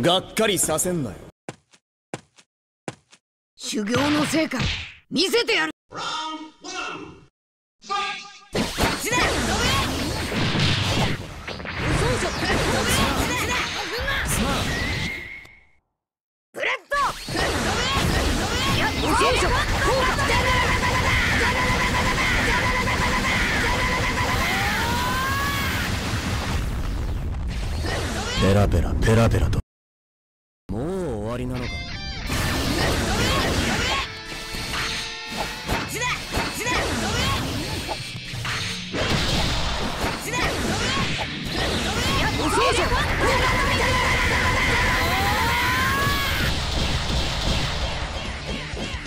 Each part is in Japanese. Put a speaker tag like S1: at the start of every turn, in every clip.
S1: がっかりさせんなよ。
S2: 修行の成果見せてやる。
S1: ペラペラペラペラとりなのか。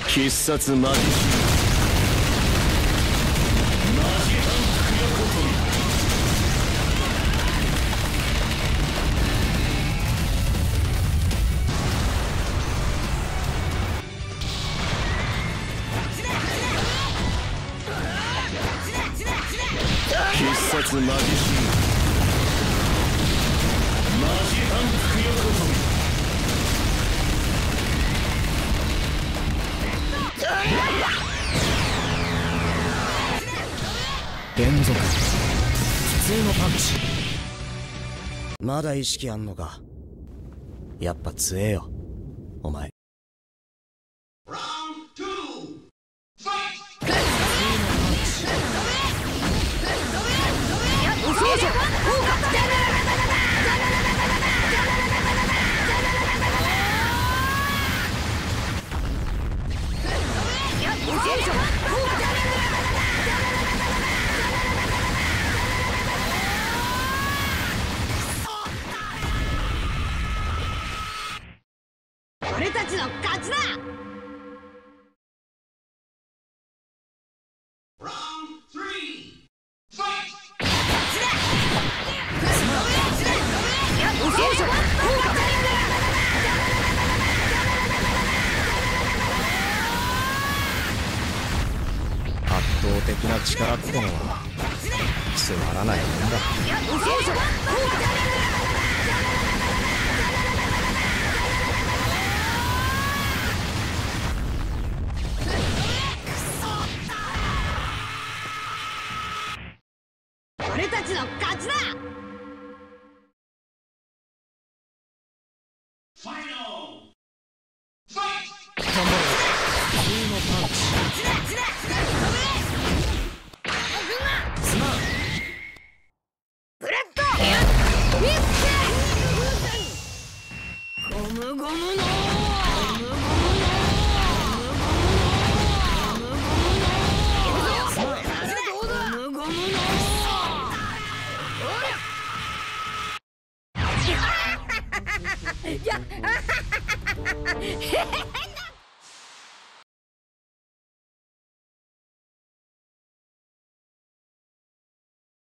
S1: 必殺マジ必殺マジシーンマジ反復横跳び連続。普通のパンチ。まだ意識あんのか。やっぱ強えよ。お前。
S2: 俺たちの勝ちだ
S1: 圧倒的な力ってのはつまらないもんだ。
S2: 俺たちの勝ちだ！ゴムゴム